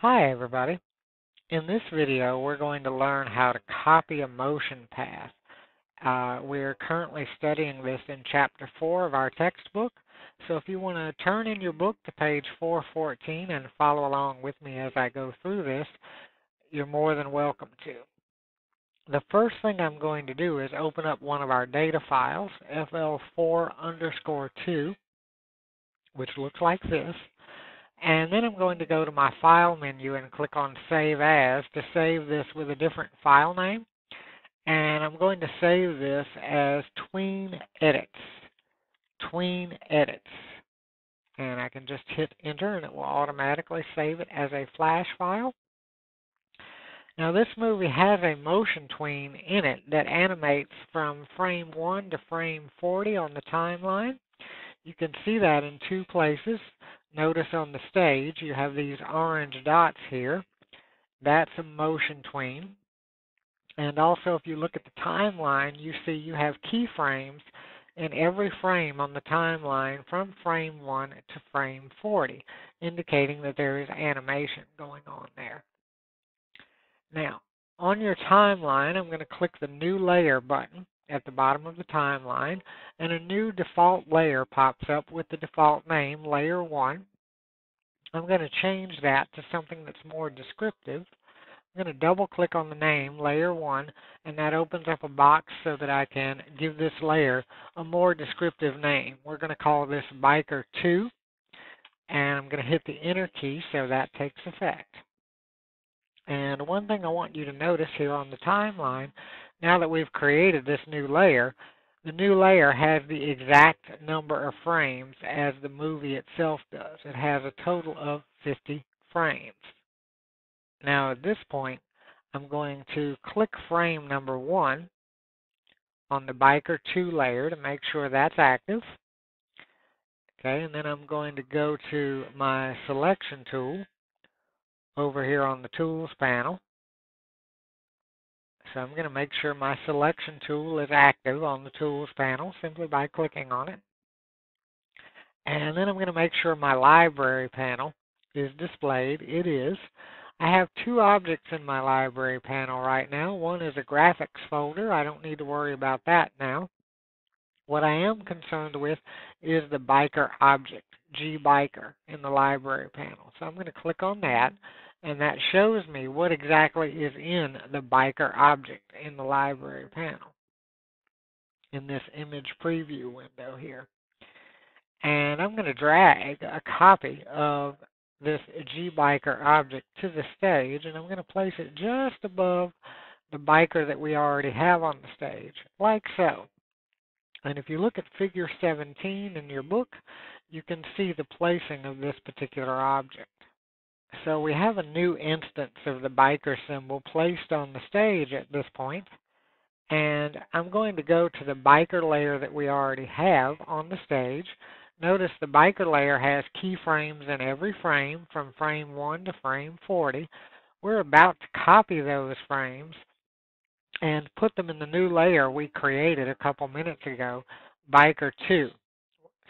Hi everybody. In this video we're going to learn how to copy a motion path. Uh, we're currently studying this in chapter 4 of our textbook. So if you want to turn in your book to page 414 and follow along with me as I go through this, you're more than welcome to. The first thing I'm going to do is open up one of our data files, FL4 underscore 2, which looks like this. And then I'm going to go to my File menu and click on Save As to save this with a different file name. And I'm going to save this as Tween Edits. Tween Edits. And I can just hit Enter and it will automatically save it as a flash file. Now this movie has a motion tween in it that animates from frame 1 to frame 40 on the timeline. You can see that in two places. Notice on the stage you have these orange dots here. That's a motion tween. And also if you look at the timeline, you see you have keyframes in every frame on the timeline from frame 1 to frame 40, indicating that there is animation going on there. Now, on your timeline, I'm going to click the New Layer button at the bottom of the timeline, and a new default layer pops up with the default name, Layer 1. I'm going to change that to something that's more descriptive. I'm going to double click on the name, Layer 1, and that opens up a box so that I can give this layer a more descriptive name. We're going to call this Biker 2, and I'm going to hit the Enter key so that takes effect. And one thing I want you to notice here on the timeline, now that we've created this new layer, the new layer has the exact number of frames as the movie itself does. It has a total of 50 frames. Now at this point, I'm going to click frame number one on the Biker 2 layer to make sure that's active. Okay, and then I'm going to go to my selection tool over here on the Tools panel. So I'm going to make sure my selection tool is active on the Tools panel simply by clicking on it. And then I'm going to make sure my Library panel is displayed. It is. I have two objects in my Library panel right now. One is a graphics folder. I don't need to worry about that now. What I am concerned with is the biker object, gbiker, in the Library panel. So I'm going to click on that and that shows me what exactly is in the biker object in the library panel in this image preview window here. And I'm going to drag a copy of this gbiker object to the stage and I'm going to place it just above the biker that we already have on the stage, like so. And if you look at figure 17 in your book, you can see the placing of this particular object. So we have a new instance of the biker symbol placed on the stage at this point. And I'm going to go to the biker layer that we already have on the stage. Notice the biker layer has keyframes in every frame from frame 1 to frame 40. We're about to copy those frames and put them in the new layer we created a couple minutes ago, Biker 2.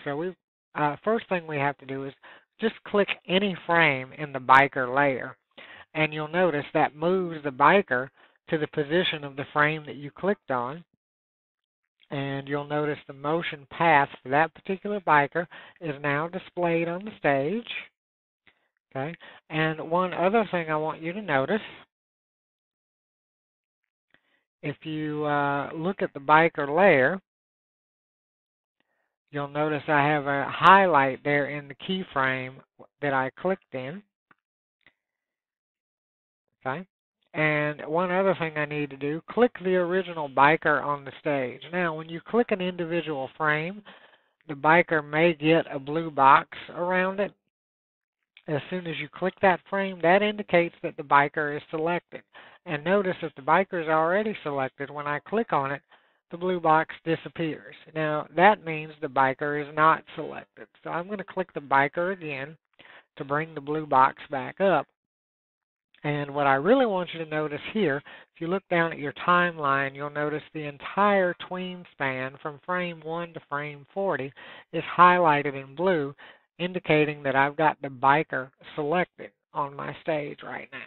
So we uh, first thing we have to do is just click any frame in the biker layer and you'll notice that moves the biker to the position of the frame that you clicked on. And you'll notice the motion path for that particular biker is now displayed on the stage. Okay and one other thing I want you to notice if you uh, look at the biker layer you'll notice I have a highlight there in the keyframe that I clicked in. Okay. And one other thing I need to do, click the original biker on the stage. Now, when you click an individual frame, the biker may get a blue box around it. As soon as you click that frame, that indicates that the biker is selected. And notice that the biker is already selected, when I click on it, the blue box disappears. Now that means the biker is not selected. So I'm going to click the biker again to bring the blue box back up. And what I really want you to notice here, if you look down at your timeline, you'll notice the entire tween span from frame 1 to frame 40 is highlighted in blue, indicating that I've got the biker selected on my stage right now.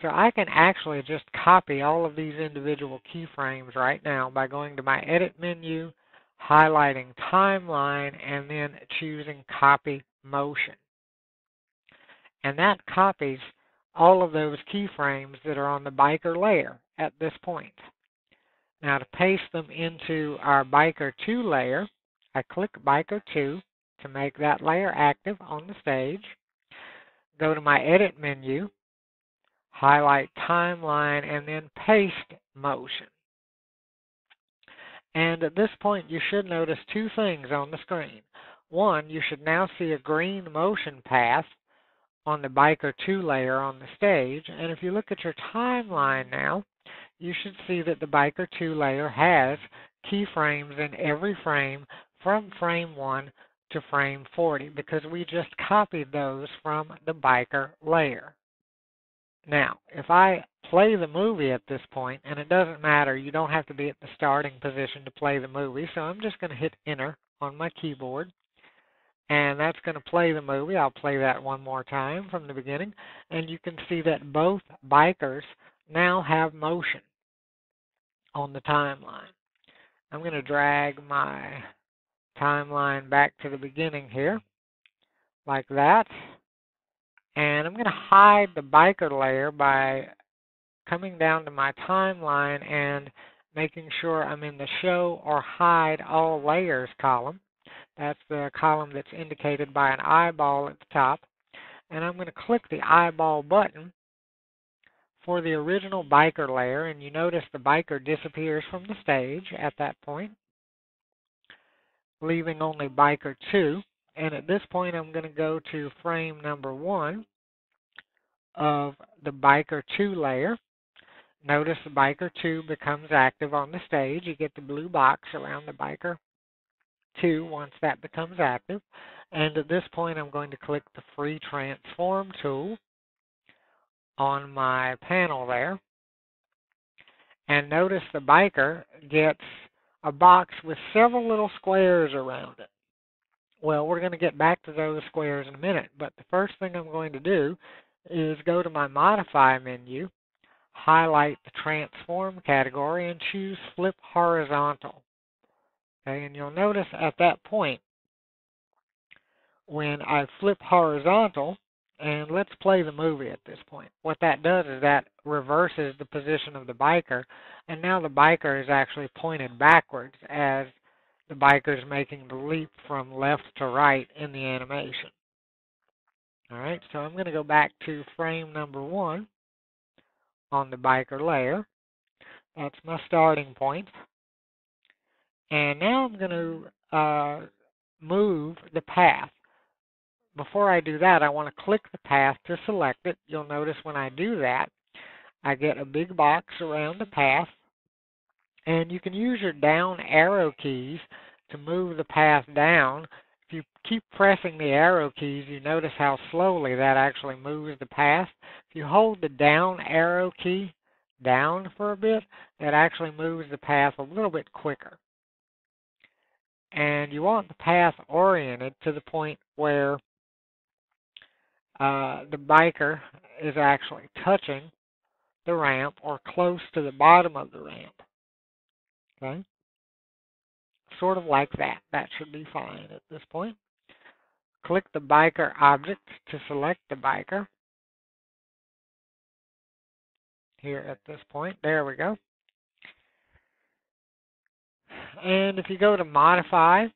So I can actually just copy all of these individual keyframes right now by going to my edit menu, highlighting timeline, and then choosing copy motion. And that copies all of those keyframes that are on the biker layer at this point. Now to paste them into our biker 2 layer, I click biker 2 to make that layer active on the stage. Go to my edit menu, highlight timeline, and then paste motion. And at this point, you should notice two things on the screen. One, you should now see a green motion path on the Biker 2 layer on the stage. And if you look at your timeline now, you should see that the Biker 2 layer has keyframes in every frame from frame 1 to frame 40 because we just copied those from the Biker layer. Now, if I play the movie at this point, and it doesn't matter, you don't have to be at the starting position to play the movie, so I'm just going to hit enter on my keyboard and that's going to play the movie. I'll play that one more time from the beginning, and you can see that both bikers now have motion on the timeline. I'm going to drag my timeline back to the beginning here, like that, and I'm going to hide the biker layer by coming down to my timeline and making sure I'm in the show or hide all layers column that's the column that's indicated by an eyeball at the top. And I'm going to click the eyeball button for the original biker layer. And you notice the biker disappears from the stage at that point, leaving only biker 2. And at this point, I'm going to go to frame number 1 of the biker 2 layer. Notice the biker 2 becomes active on the stage. You get the blue box around the biker 2 once that becomes active. And at this point, I'm going to click the free transform tool on my panel there. And notice the biker gets a box with several little squares around it. Well, we're going to get back to those squares in a minute, but the first thing I'm going to do is go to my Modify menu, highlight the Transform category, and choose Flip Horizontal. Okay, and you'll notice at that point, when I flip horizontal, and let's play the movie at this point. What that does is that reverses the position of the biker, and now the biker is actually pointed backwards as the biker is making the leap from left to right in the animation. Alright, so I'm going to go back to frame number one on the biker layer. That's my starting point. And now I'm going to uh, move the path. Before I do that, I want to click the path to select it. You'll notice when I do that, I get a big box around the path. And you can use your down arrow keys to move the path down. If you keep pressing the arrow keys, you notice how slowly that actually moves the path. If you hold the down arrow key down for a bit, that actually moves the path a little bit quicker and you want the path oriented to the point where uh, the biker is actually touching the ramp or close to the bottom of the ramp. Okay? Sort of like that. That should be fine at this point. Click the biker object to select the biker. Here at this point. There we go. And if you go to modify,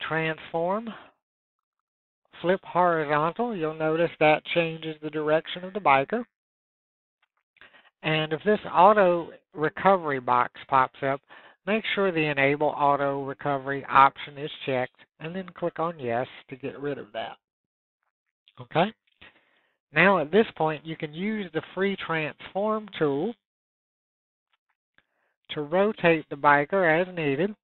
transform, flip horizontal, you'll notice that changes the direction of the biker. And if this auto recovery box pops up, make sure the enable auto recovery option is checked and then click on yes to get rid of that. Okay? Now at this point you can use the free transform tool to rotate the biker as needed,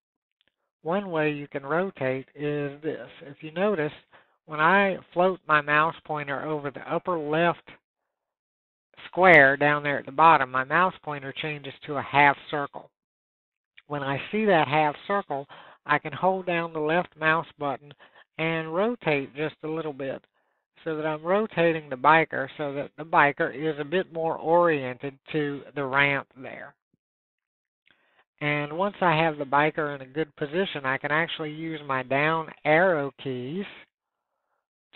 one way you can rotate is this. If you notice, when I float my mouse pointer over the upper left square down there at the bottom, my mouse pointer changes to a half circle. When I see that half circle, I can hold down the left mouse button and rotate just a little bit so that I'm rotating the biker so that the biker is a bit more oriented to the ramp there. And once I have the biker in a good position, I can actually use my down arrow keys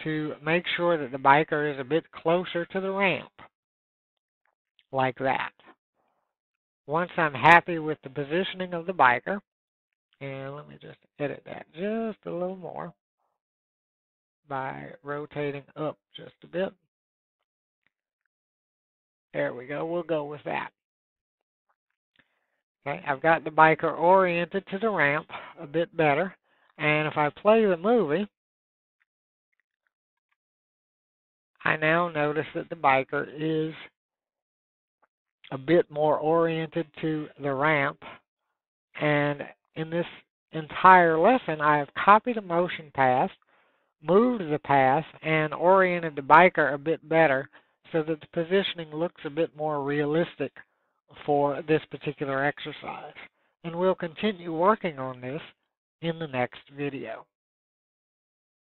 to make sure that the biker is a bit closer to the ramp, like that. Once I'm happy with the positioning of the biker, and let me just edit that just a little more by rotating up just a bit. There we go. We'll go with that. Okay, I've got the biker oriented to the ramp a bit better. And if I play the movie, I now notice that the biker is a bit more oriented to the ramp. And in this entire lesson, I have copied a motion path, moved the path, and oriented the biker a bit better so that the positioning looks a bit more realistic for this particular exercise. And we'll continue working on this in the next video.